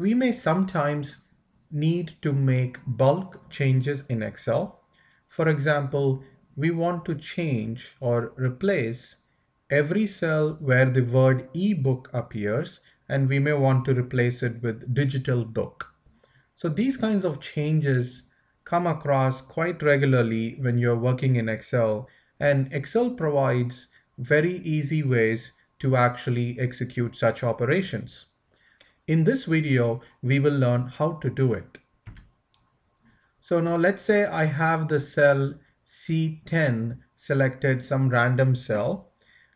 we may sometimes need to make bulk changes in Excel. For example, we want to change or replace every cell where the word ebook appears, and we may want to replace it with digital book. So these kinds of changes come across quite regularly when you're working in Excel, and Excel provides very easy ways to actually execute such operations. In this video, we will learn how to do it. So now let's say I have the cell C10 selected some random cell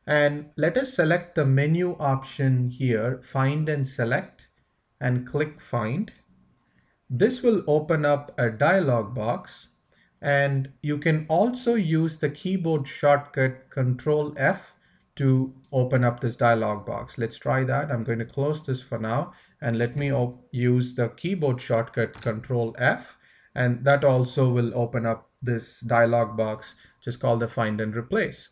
and let us select the menu option here, find and select and click find. This will open up a dialog box and you can also use the keyboard shortcut Control F to open up this dialog box. Let's try that. I'm going to close this for now and let me use the keyboard shortcut Control F. And that also will open up this dialog box just called the find and replace.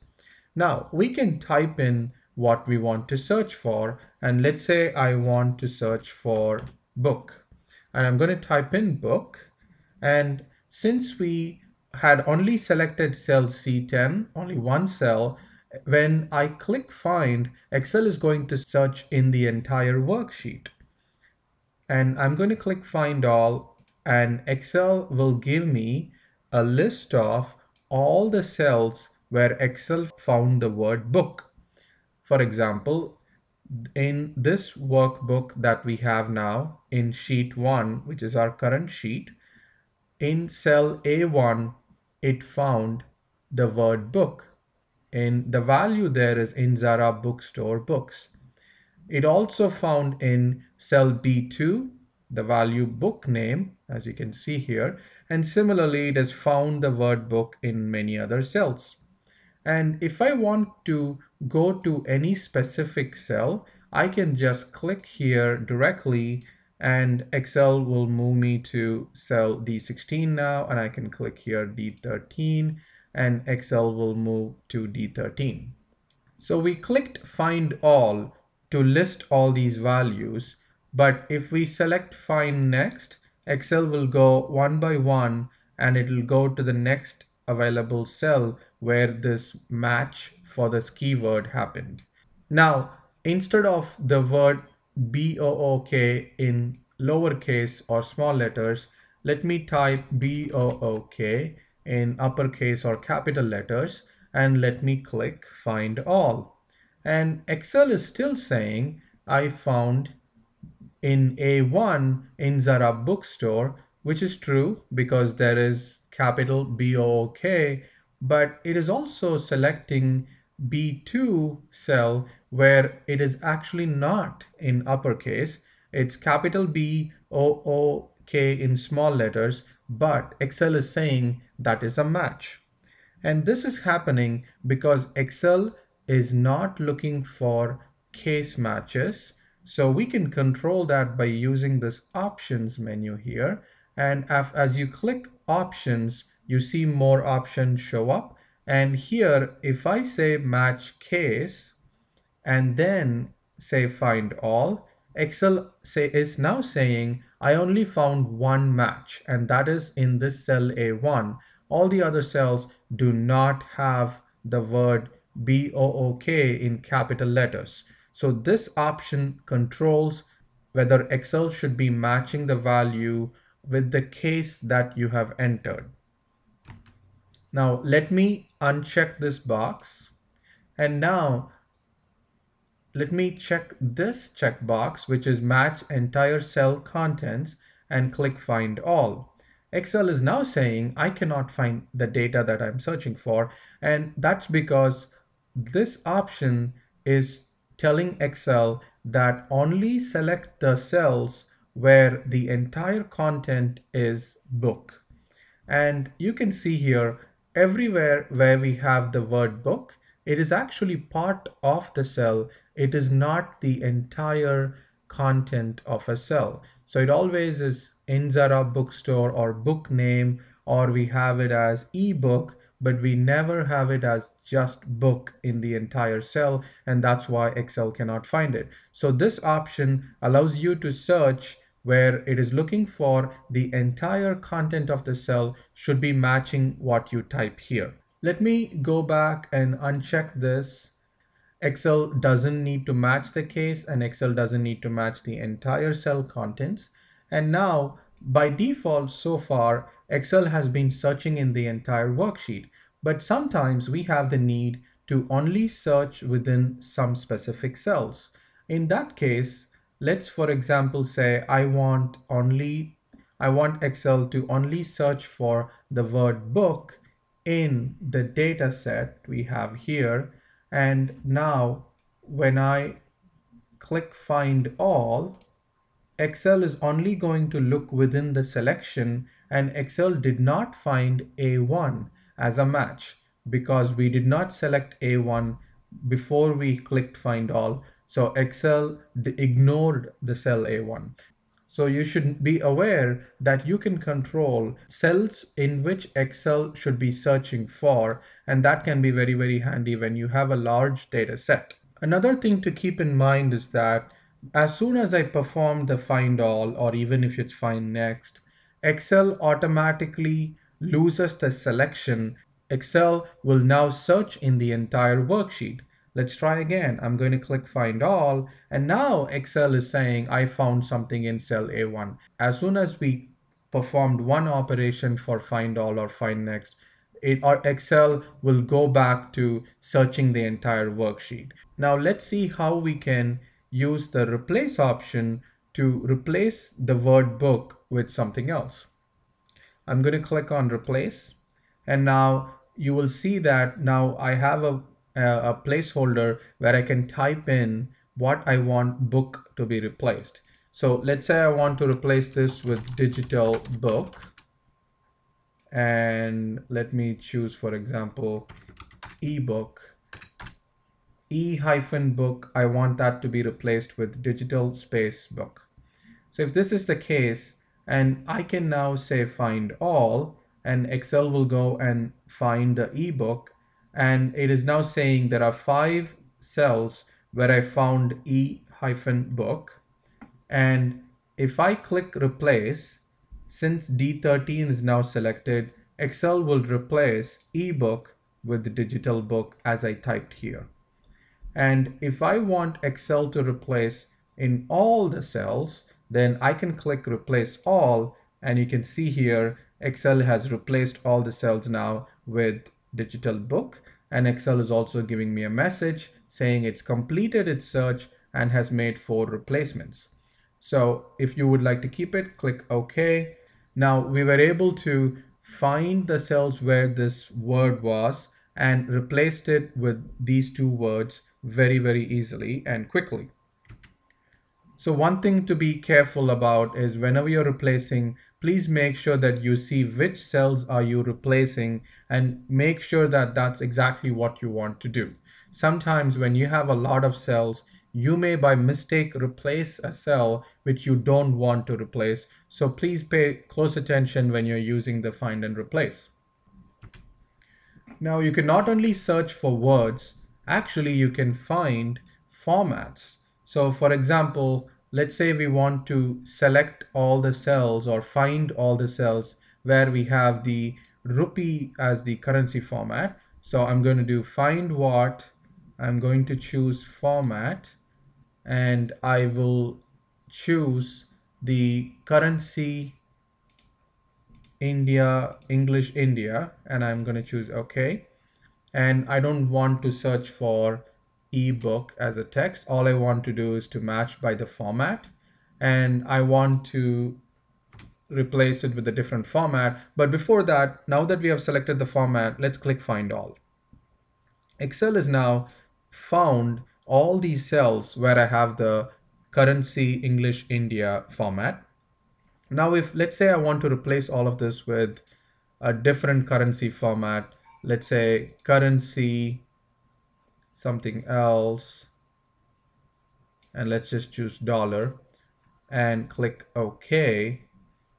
Now we can type in what we want to search for. And let's say I want to search for book. And I'm going to type in book. And since we had only selected cell C10 only one cell when I click find Excel is going to search in the entire worksheet and I'm going to click find all and Excel will give me a list of all the cells where Excel found the word book. For example, in this workbook that we have now in sheet 1, which is our current sheet, in cell A1, it found the word book. And the value there is Indzara bookstore books. It also found in cell B2 the value book name, as you can see here. And similarly, it has found the word book in many other cells. And if I want to go to any specific cell, I can just click here directly and Excel will move me to cell D16 now and I can click here D13 and Excel will move to D13. So we clicked find all to list all these values but if we select find next, Excel will go one by one and it will go to the next available cell where this match for this keyword happened. Now, instead of the word BOOK in lowercase or small letters, let me type BOOK in uppercase or capital letters and let me click find all. And Excel is still saying I found in A1 Indzara bookstore, which is true because there is capital B-O-O-K, but it is also selecting B2 cell where it is actually not in uppercase. It's capital B O O K in small letters, but Excel is saying that is a match. And this is happening because Excel is not looking for case matches. So we can control that by using this options menu here. And as you click options, you see more options show up. And here, if I say match case and then say find all, Excel say is now saying I only found one match and that is in this cell A1. All the other cells do not have the word BOOK in capital letters. So this option controls whether Excel should be matching the value with the case that you have entered. Now let me uncheck this box and now let me check this checkbox which is match entire cell contents and click find all. Excel is now saying I cannot find the data that I'm searching for and that's because this option is telling Excel that only select the cells where the entire content is book. And you can see here, everywhere where we have the word book, it is actually part of the cell. It is not the entire content of a cell. So it always is Indzara bookstore or book name, or we have it as ebook but we never have it as just book in the entire cell and that's why Excel cannot find it. So this option allows you to search where it is looking for the entire content of the cell should be matching what you type here. Let me go back and uncheck this. Excel doesn't need to match the case and Excel doesn't need to match the entire cell contents. And now by default so far, Excel has been searching in the entire worksheet, but sometimes we have the need to only search within some specific cells. In that case, let's for example say I want only I want Excel to only search for the word book in the data set we have here. And now when I click find all, Excel is only going to look within the selection and Excel did not find A1 as a match because we did not select A1 before we clicked find all. So Excel ignored the cell A1. So you should be aware that you can control cells in which Excel should be searching for, and that can be very, very handy when you have a large data set. Another thing to keep in mind is that as soon as I perform the find all, or even if it's find next, Excel automatically loses the selection. Excel will now search in the entire worksheet. Let's try again. I'm going to click find all. And now Excel is saying I found something in cell A1. As soon as we performed one operation for find all or find next, it, or Excel will go back to searching the entire worksheet. Now let's see how we can use the replace option to replace the word book with something else. I'm going to click on replace and now you will see that now I have a, a, placeholder where I can type in what I want book to be replaced. So let's say I want to replace this with digital book and let me choose for example ebook e hyphen book, I want that to be replaced with digital space book. So if this is the case, and I can now say find all, and Excel will go and find the ebook, and it is now saying there are five cells where I found e hyphen book. And if I click replace, since D13 is now selected, Excel will replace ebook with digital book as I typed here. And if I want Excel to replace in all the cells, then I can click replace all and you can see here Excel has replaced all the cells now with digital book and Excel is also giving me a message saying it's completed its search and has made four replacements. So if you would like to keep it, click OK. Now we were able to find the cells where this word was and replaced it with these two words very, very easily and quickly. So one thing to be careful about is whenever you're replacing, please make sure that you see which cells are you replacing and make sure that that's exactly what you want to do. Sometimes when you have a lot of cells, you may by mistake replace a cell which you don't want to replace. So please pay close attention when you're using the find and replace. Now you can not only search for words, actually you can find formats. So for example, let's say we want to select all the cells or find all the cells where we have the rupee as the currency format. So I'm going to do find what, I'm going to choose format and I will choose the currency India, English India, and I'm going to choose OK and I don't want to search for ebook as a text. All I want to do is to match by the format and I want to replace it with a different format. But before that, now that we have selected the format, let's click find all. Excel is now found all these cells where I have the currency English India format. Now, if let's say I want to replace all of this with a different currency format, let's say currency something else and let's just choose dollar and click OK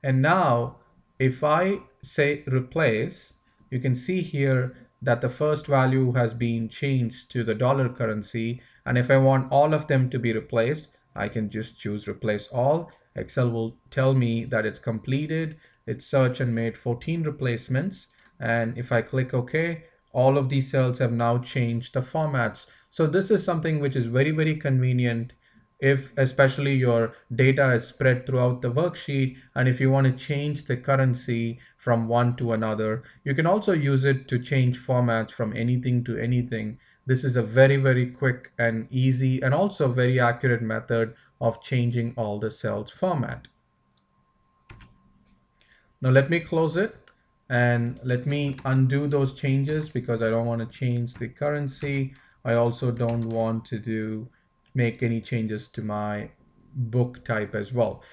and now if I say replace you can see here that the first value has been changed to the dollar currency and if I want all of them to be replaced I can just choose replace all Excel will tell me that it's completed. It's searched and made 14 replacements. And if I click OK, all of these cells have now changed the formats. So this is something which is very, very convenient if especially your data is spread throughout the worksheet and if you want to change the currency from one to another, you can also use it to change formats from anything to anything. This is a very, very quick and easy and also very accurate method of changing all the cells format. Now let me close it and let me undo those changes because I don't want to change the currency. I also don't want to do make any changes to my book type as well.